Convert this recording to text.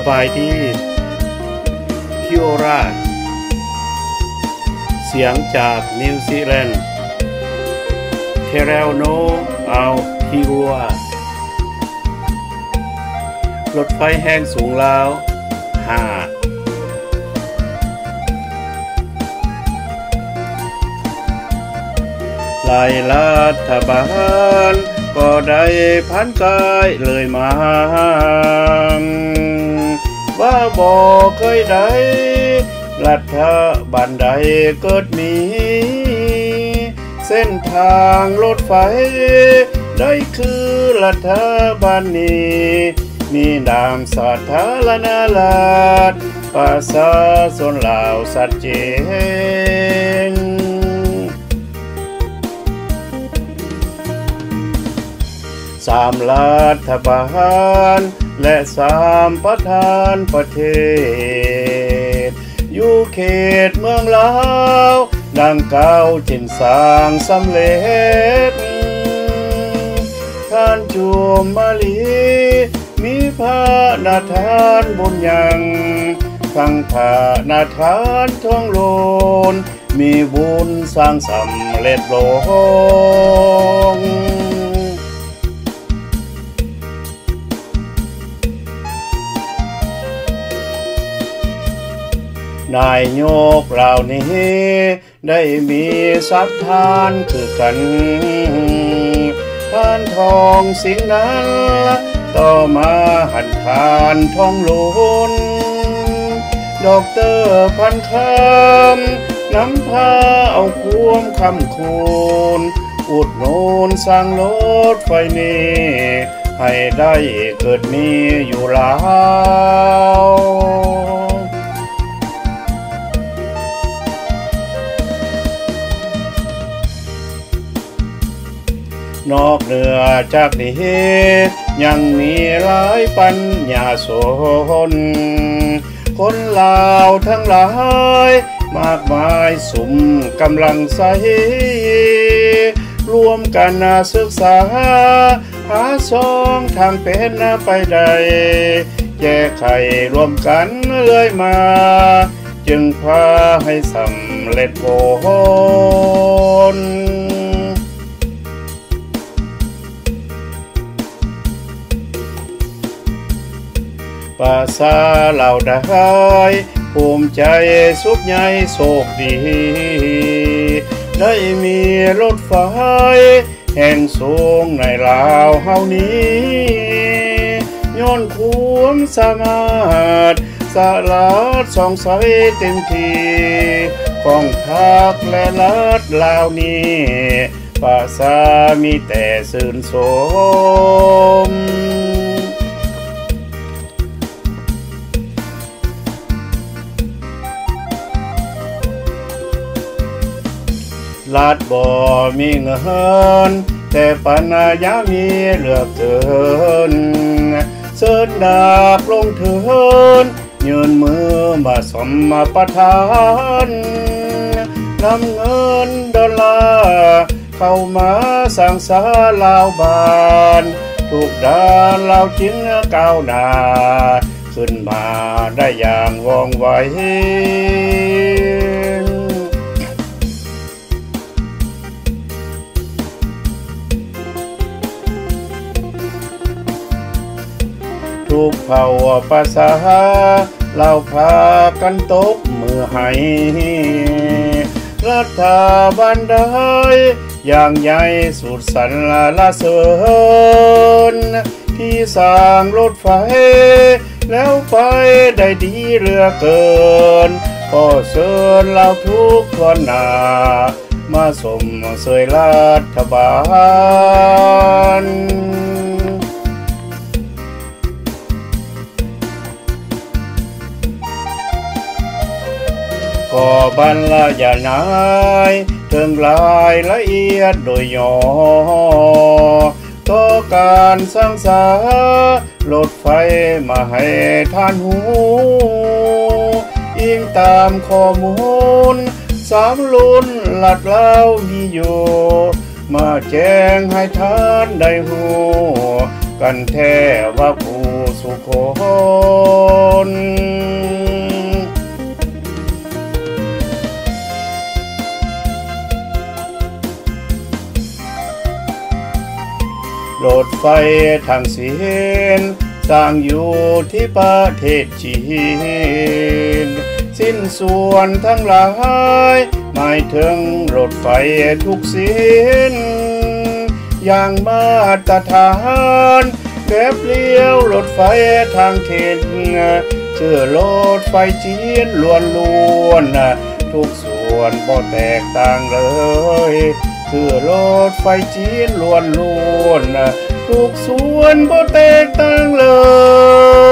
สบายดีคิโอราเสียงจากนิวซีแลนด์เทเรลโนเอาคิวัวรถไฟแห้งสูงแล้วหาลายรัฐบาลก็ได้พันกายเลยมา ว่าบอกเคยได้รัฐบาลใดเกิดมี เส้นทางรถไฟ ได้คือรัฐบาลนี้ มีนามสาธารณรัฐประชาชนลาวสัดเจน สามรัฐบาล และสามประธานประเทศ อยู่เขตเมืองลาวดังเก้าจินสร้างสำเร็จท่านจูมมาลี มีพระนาทานบุญยังทั้งพระนาทานทองโลนมีบุญสร้างสำเร็จลง นายโยกเหล่านี้ ได้มีทรัพย์ทานคือกันท่านทองสิ่งนั้น ต่อมาหันทานทองลุนดอกเตอร์พันคำน้ำพาเอาควมคำคูณอุดโนนสร้างรถไฟนี้ให้ได้เกิดมีอยู่แล้ว นอกเหนือจากนี้ยังมีหลายปัญญาสน คนลาวทั้งหลาย มากมายสุมกำลังใสรวมกันศึกษา หาซองทางเป็นไปได้แก้ไขรวมกันเรื่อยมา จึงพาให้สำเร็จผล ภาษาเหล่าได้ภูมิใจสุขใหญ่โศกดี ได้มีรถไฟแห่งสูงในลาวเฮานี้ย้อนความสามารถสาลาดสองใสเต็มทีของทักและลัดลาวนี้ภาษามีแต่สื่นสม ลาดบ่มีเงิน แต่ปัญญามีเหลือเกินเสินดาบลงเถินยืนมือมาสมมาประทานนำเงินดอลลาร์เข้ามาสร้างสาลาวบานทุกดานลาวจิงก้าวหน้าขึ้นมาได้อย่างว่องไว ทุกเผ่าภาษาเราพากันตกมือให้รัฐบาลใดอย่างใหญ่สุดสันละเสริญที่สร้างรถไฟ แล้วไปได้ดีเรือเกินก็เชิญเราทุกคนนามาสมสวยรัฐบาล ก็บรรยานายถึงรายละเอียดโดยย่อต่อการสร้างสารถไฟมาให้ท่านหูอิงตามข้อมูลสามลุ่นหลัดเล่ามีอยู่มาแจ้งให้ท่านได้หูกันแท้ว่าผู้สุคน รถไฟทางเสียนสร้างอยู่ที่ประเทศจีน สิ้นส่วนทั้งหลายหมายถึงรถไฟทุกสิ้น อย่างมาตรฐานแบบเลี้ยวรถไฟทางเขตเชื่อรถไฟจีนล้วนล้วนทุกส่วนบ่แตกต่างเลย คือรถไฟจีนล้วนล้วนทุกส่วนบ่แตกต่างเลย